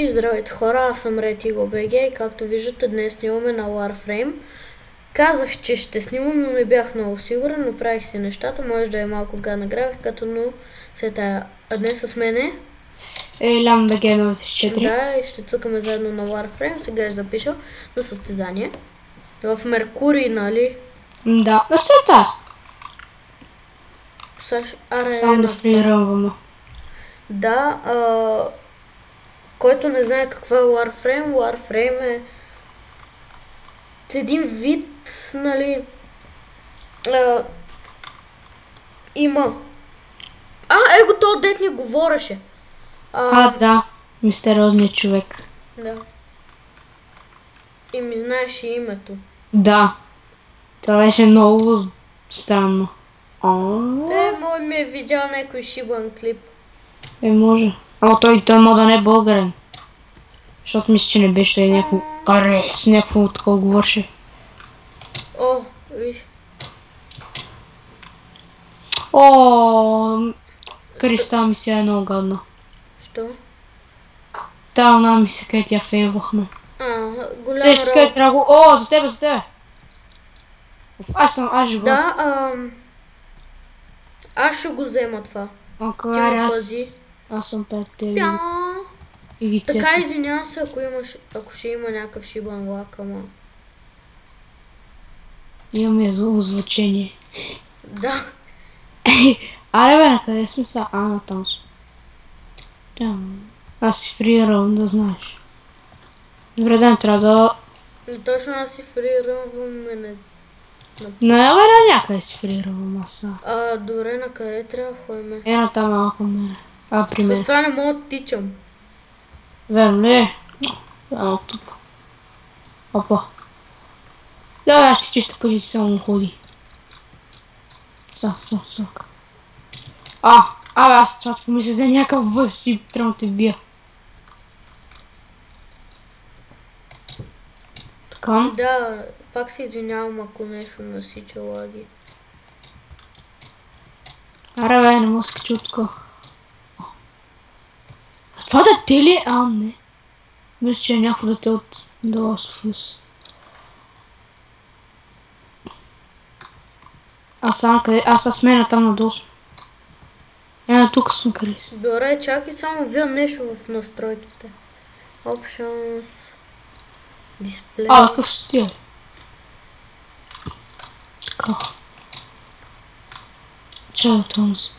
И здравейте хора, аз съм БГ и както виждате днес снимаме на Warframe. Казах, че ще снимам, но не бях много сигурен, направих си нещата, може да е малко гадна графиката, но след тая. А днес с мене. Е, Лям БГ 04. Да, и ще цъкаме заедно на Warframe, сега ще запиша на състезание. В Меркурий, нали? Да, на света. Саш Само да Арена. флируваме. Да, а, който не знае какво е Warframe, Warframe е един вид, нали, а, има. А, его то дет ни говореше. А, А, да. Мистериозният човек. да. И ми знаеше името. Да. Това беше много странно. Те, мой ми е видял някой шибан клип. е, може. Ама той, той може да не е българен. Защото мисля, че не беше той някакво карес, някакво такова говореше. О, виж. О, Криста ми се е много гадна. Що? Та, она ми се къде тя фейвахме. А, голяма ще къде трябва го... О, за тебе, за тебе! Аз съм, аз живо. Да, ам... Аз ще го взема това. Ти ме аз, пази. Аз съм и ги Така извинявам се, ако имаш, ако ще има някакъв шибан влак, ама... Имаме зло звучение. Да, Аре бе, на къде сме са? А, на там сме. Там. Аз си фрирам, да знаеш. Добре ден, трябва да... не точно аз си фрирам мене. Не, бе, на някъде си фрирам аз. са. А, добре, на къде трябва да ходим? Е, на там малко мене. А, при С мен. това не мога да тичам. Верно е? Само тук. Опа. Да, аз си чиста позиция само ходи. Са, са, са. А, абе, аз това помисля за някакъв въз и трябва да те бия. Така. Да, пак се извинявам, ако нещо насича лаги. Аре, бе, не мога да скача от тук. Това дете ли? е? А, не. Мисля, че е някакво дете от The Last of Us. Аз само къде? Аз съм смена там надолу. съм. Е, тук съм къде си. Добре, чакай само вия нещо в настройките. Options. Display. А, какъв стил? Така. Чакай, това му се